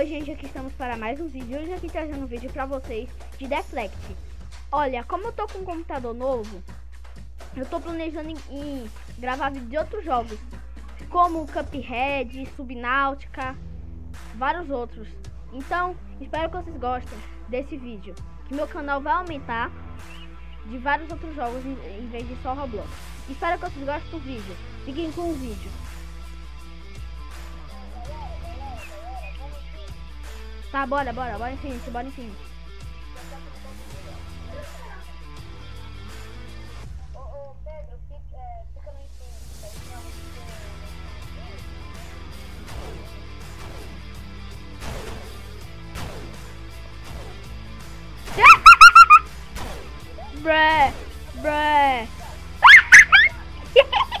Oi gente, aqui estamos para mais um vídeo. Hoje aqui trazendo um vídeo para vocês de Deflect. Olha, como eu tô com um computador novo, eu tô planejando em, em gravar vídeo de outros jogos, como Cuphead, Subnáutica, vários outros. Então, espero que vocês gostem desse vídeo, que meu canal vai aumentar de vários outros jogos em, em vez de só Roblox. Espero que vocês gostem do vídeo. Fiquem com o vídeo. Tá, bora, bora, bora infinito, bora infinito. Ô, ô, Pedro, fica, é, fica no infinito, Bré, bré.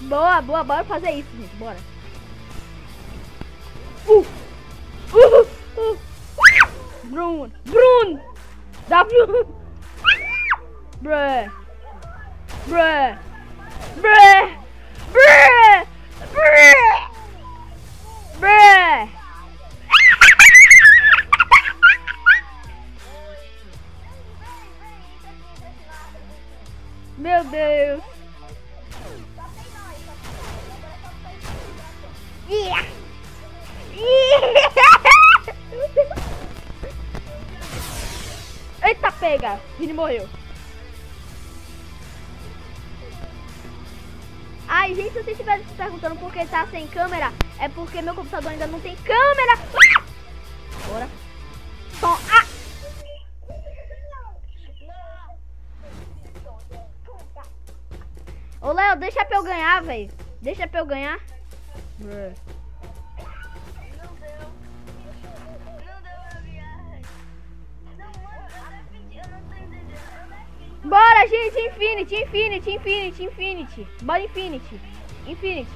boa, boa, bora fazer isso, gente, bora. W. Bré, bré, bré, bré, bré, bré. Meu Deus. Yeah. Eita, pega! Vini morreu. Ai, gente, se vocês estiverem se perguntando por que tá sem câmera, é porque meu computador ainda não tem câmera. Ah! Bora. Tom. Ah! Ô, Léo, deixa pra eu ganhar, velho. Deixa pra eu ganhar. Bruh. Bora, gente, Infinity, Infinity, Infinity, Infinity. Bora, Infinity. Infinity.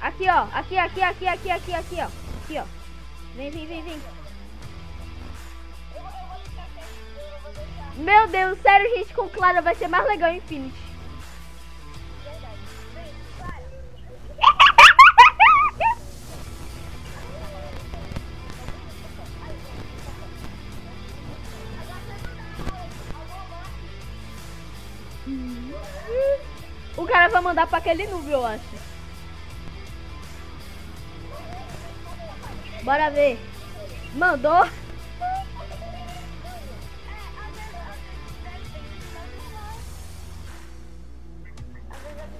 Aqui, ó. Aqui, aqui, aqui, aqui, aqui, aqui, ó. Aqui, ó. Vem, vem, vem, vem. Meu Deus, sério, gente, com Clara vai ser mais legal Infinity. Vai mandar pra aquele núcleo, eu acho. Bora ver. Mandou.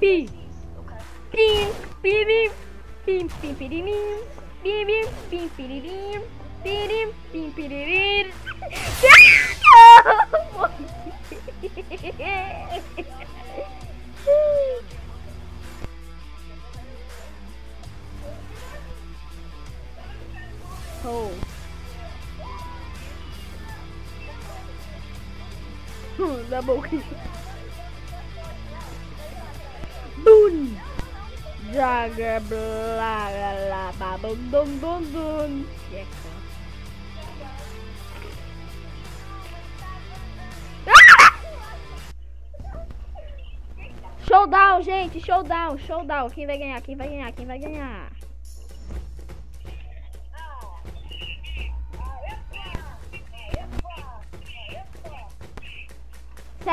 Pi. Pim, pim, pim, pim, piririm. Pim, pim, pim. Pirim, pim, piririm. Hmm, double kill. Boom. Jaga bla bla bla ba bum bum bum bum. Yeah. Showdown, gente, showdown, showdown. Quem vai ganhar? Quem vai ganhar? Quem vai ganhar?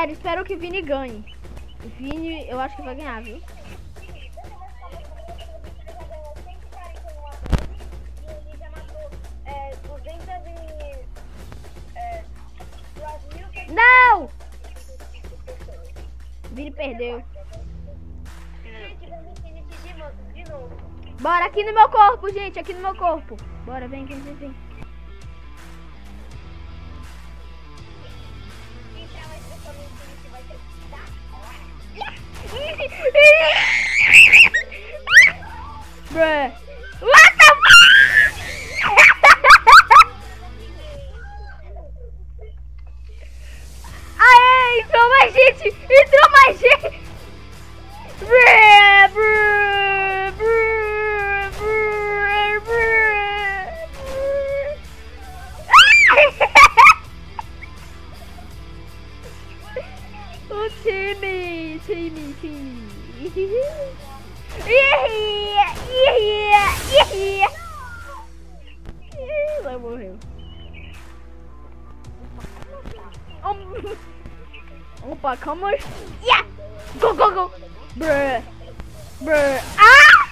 Sério, espero que Vini ganhe. Vini, eu acho que vai ganhar, viu? Não! Vini perdeu. Bora aqui no meu corpo, gente, aqui no meu corpo. Bora, vem, vem, vem, vem. Bruh. Yeah! Go, go, go. Bruh. Bruh. Ah!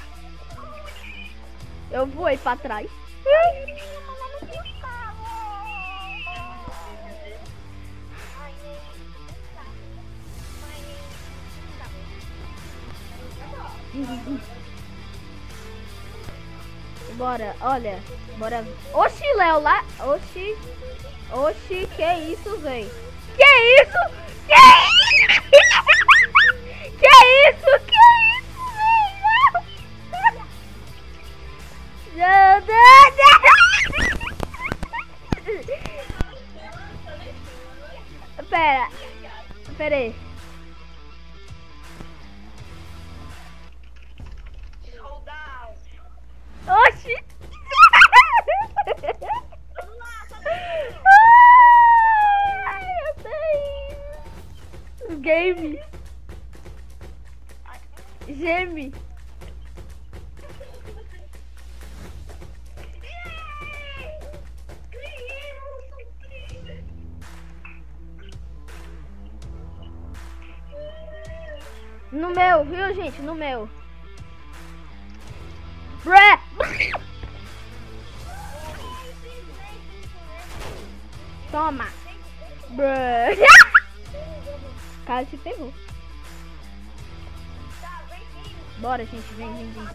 Eu voei pra trás. Bora, olha. Bora. Oxi, Léo lá. Oxi. Oxi, que isso, véi? Que isso? Que isso? Que isso? Que isso, véi? Não, não, não. Pera. Pera aí. No meu. Bré. Toma. Bré. Cara, se ferrou. Bora, gente. Vem, vem, vem.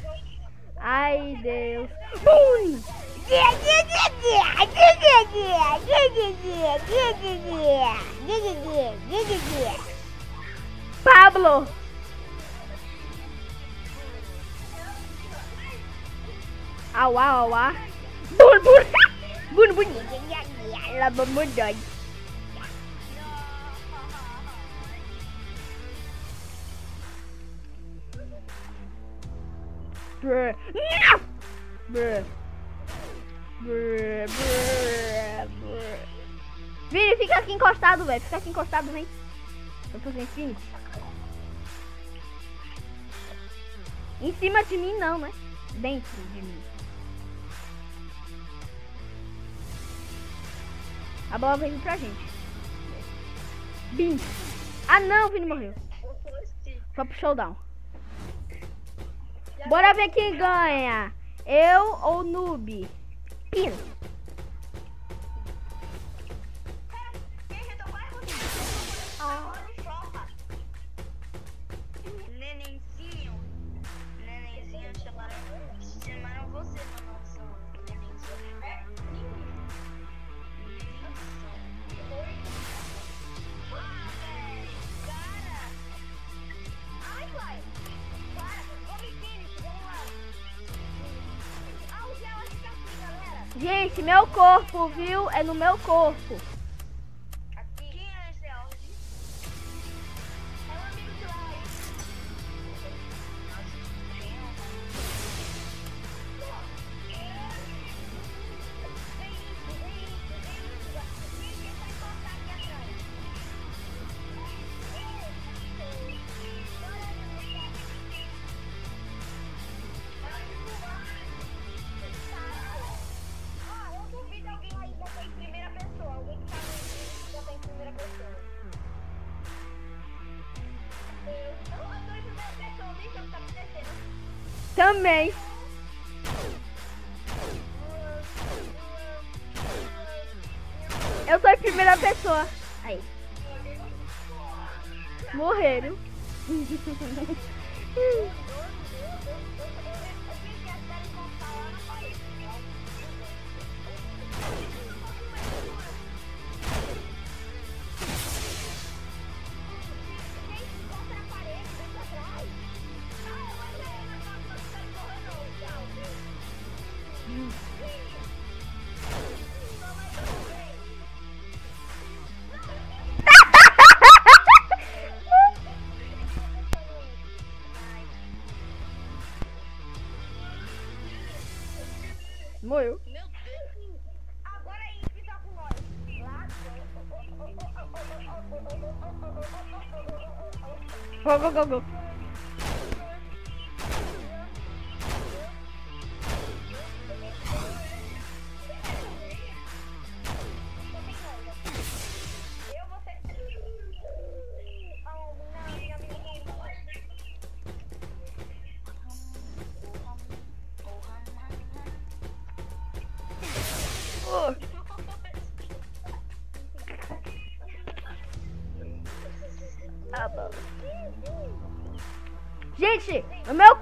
Ai, Deus. Bum! Pablo. Au, au, au, au. Bun, bun. Bun, bun. Bun rồi. Bruh. No! Bruh. Bruh, bruh, bruh. Vini, fica aqui encostado, velho. Fica aqui encostado, vem. Eu tô sem Vini. Em cima de mim, não, né? Dentro de mim. A bola veio pra gente. Bim. Ah, não, o Vini morreu. Foi pro showdown. Bora ver quem ganha. Eu ou Noob? Pino. Gente, meu corpo, viu? É no meu corpo. Também. Eu sou a primeira pessoa. Aí. Morreram. Morreu. Meu Deus. Agora é isso que tá com nós. Go, go, go, go.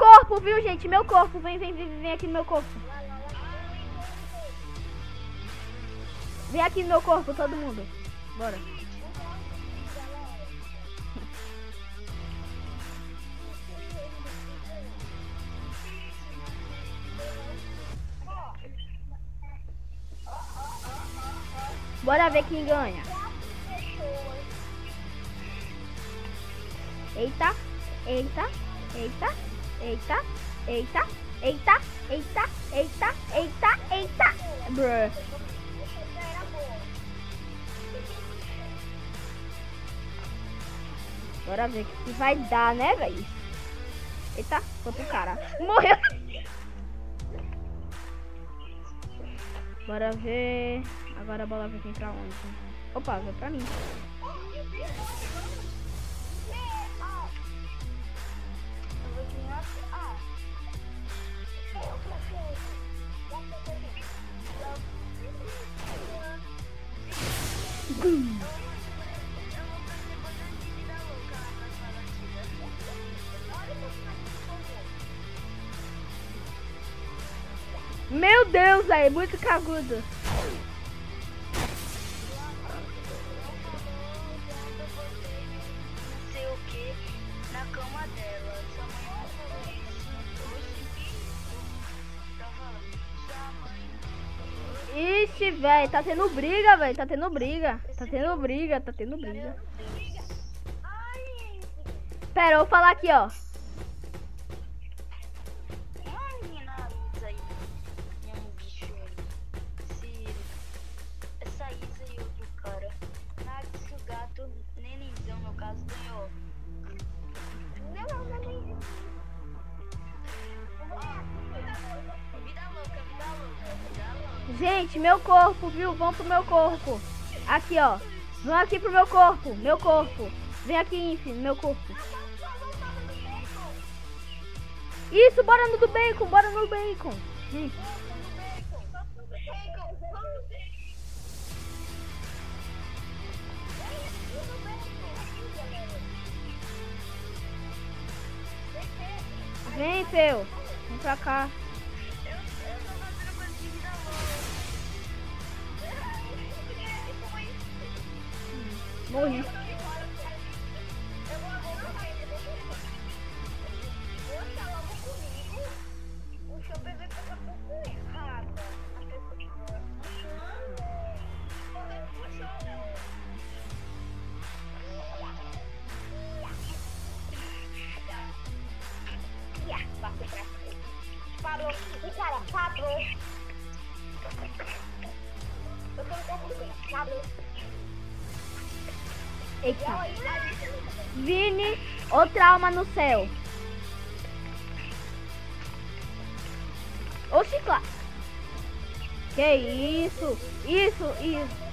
Corpo, viu, gente? Meu corpo. Vem, vem, vem, vem aqui no meu corpo. Vem aqui no meu corpo, todo mundo. Bora. Bora ver quem ganha. Eita, eita, eita, eita, eita, eita, eita, eita, eita, eita. Bruh. Bora ver o que vai dar, né, velho? Eita, foi pro cara. Morreu. Bora ver. Agora a bola vai vir pra onde? Opa, vai pra mim. Meu Deus, é muito cagudo. Ixi, velho, tá tendo briga, velho. Tá tendo briga. Tá tendo briga, tá tendo briga. Pera, eu vou falar aqui, ó. Corpo, viu? Vão pro meu corpo. Aqui, ó. Vão aqui pro meu corpo. Meu corpo. Vem aqui, enfim, meu corpo. Isso, bora no do bacon, bora no bacon. Gente, vem, Feu. Vem pra cá. Morri. Parou. E cara, parou. Eu tô corpo dele. Parou. Eita. Vini, outra alma no céu. Oxi, claro. Que isso? Isso, isso.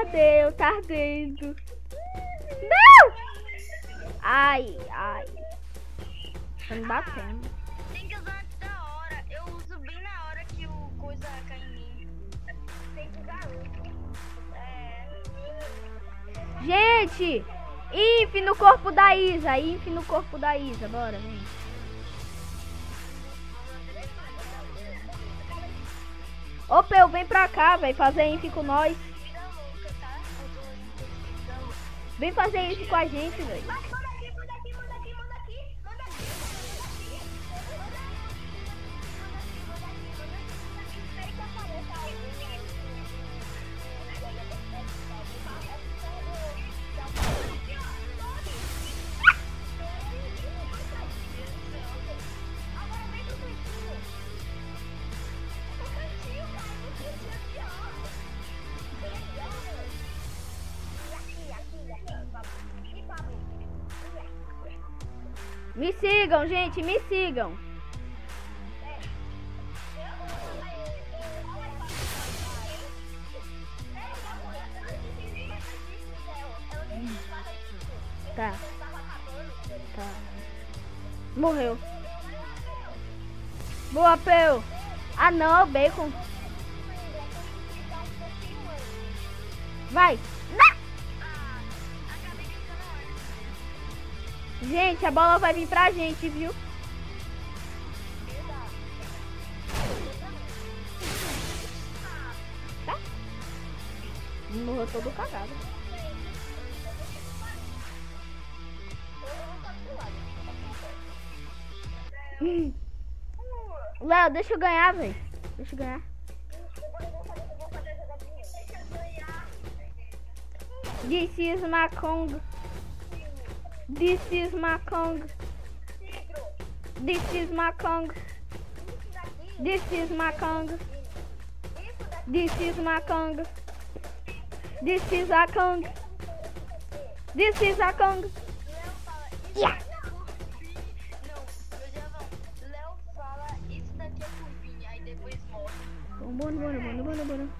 Ardeu, tá ardendo. Não! Ai, ai. Tá me batendo. Tem que usar antes da hora. Eu uso bem na hora que o coisa cai em mim. Tem que usar. É. Gente! Inf no corpo da Isa, Inf no corpo da Isa, bora, vem. Ô, Peu, vem pra cá, velho, fazer Inf com nós. Vem fazer Inf com a gente, velho. Me sigam, gente, me sigam. Tá. Tá. Morreu. Boa, Peu. Ah, não, é bacon. Vai. Não! Gente, a bola vai vir pra gente, viu? Tá? Morreu todo cagado. Léo, deixa eu ganhar, velho. Deixa eu ganhar. This is my Kong. This is my Kong. This is my Kong. This is my Kong. This is my Kong. This is a Kong. This is a Kong. Yeah. Bora, bora, bora, bora, bora.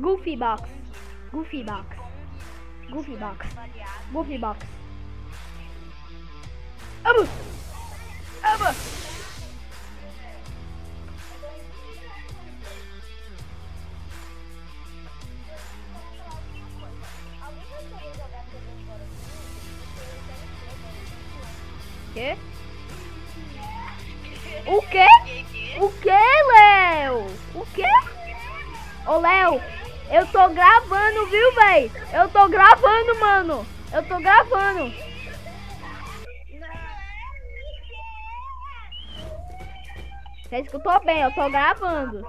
Goofy box. Goofy box. Goofy box. Goofy box. Aba! Aba! Quê? O quê? O quê, Léo? O quê? Ô, Léo, eu tô gravando, viu, véi? Eu tô gravando, mano. Eu tô gravando. Você escutou bem, eu tô gravando.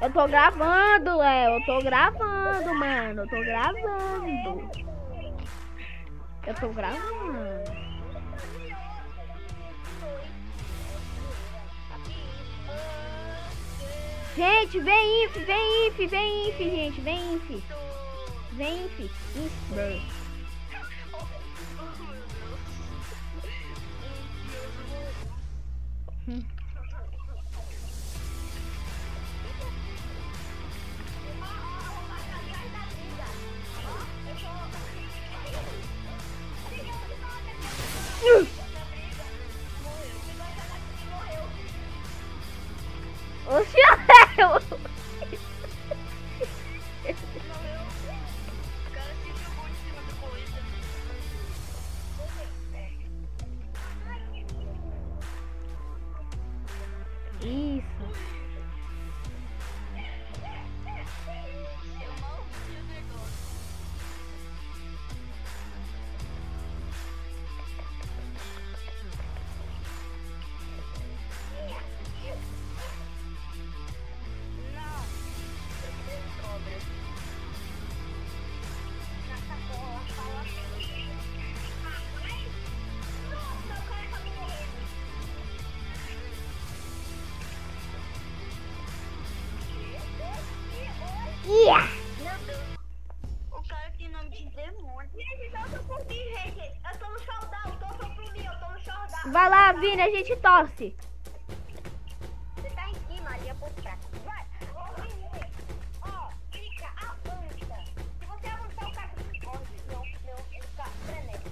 Eu tô gravando, Léo. Eu tô gravando, mano. Eu tô gravando. Eu tô gravando. Gente, vem inf, vem inf, vem inf, gente, vem inf. Vem inf. Inf, Vini, a gente torce. Você tá em cima, ali é. Vai. Ó, fica avança. Se você avançar, o cara. Não, não, fica frenético.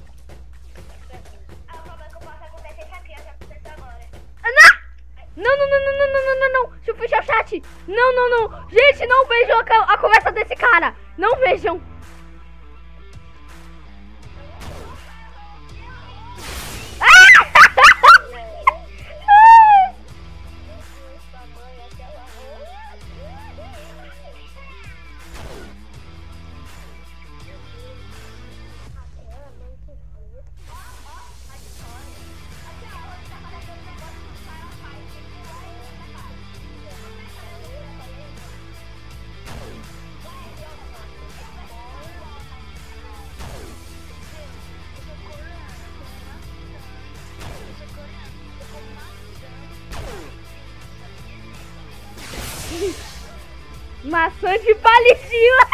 Ah, o problema que eu posso acontecer já aconteceu agora. Não, não, não, não, não, não, não, não, não. Deixa eu fechar o chat. Não, não, não. Gente, não vejam a, a conversa desse cara. Não vejam. Maçã de palitinho.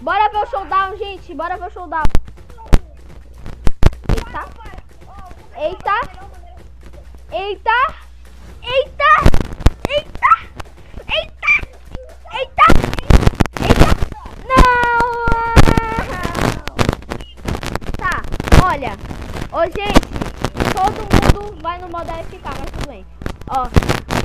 Bora ver o showdown, gente. Bora ver o showdown. Eita. Eita. Eita. Eita. Eita. Eita. Eita. Eita. Não. Tá. Olha. Ô, gente. Todo mundo vai no modo AFK, mas tudo bem. Ó.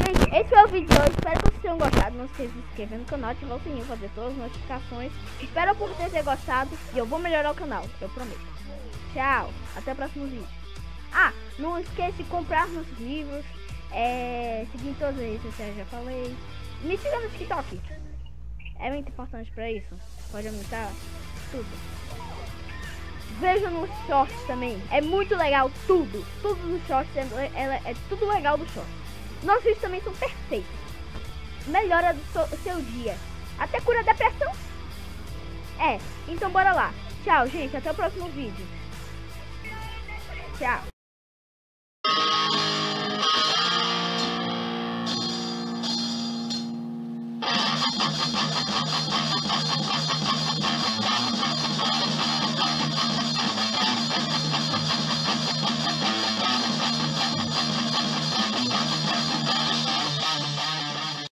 Gente, esse foi o vídeo de hoje. Espero tenham gostado. Não esqueça de se inscrever no canal, ativar o sininho, fazer todas as notificações. Espero por ter gostado e eu vou melhorar o canal. Eu prometo. Tchau. Até o próximo vídeo. Ah, não esqueça de comprar nossos livros. É, seguir todas as redes sociais, já falei. Me siga no TikTok. É muito importante pra isso. Pode aumentar tudo. Veja nos shorts também. É muito legal tudo. Tudo nos shorts é, é, é tudo legal do shorts. Nossos vídeos também são perfeitos. Melhora do seu, dia. Até cura a depressão. É, então bora lá. Tchau, gente. Até o próximo vídeo. Tchau.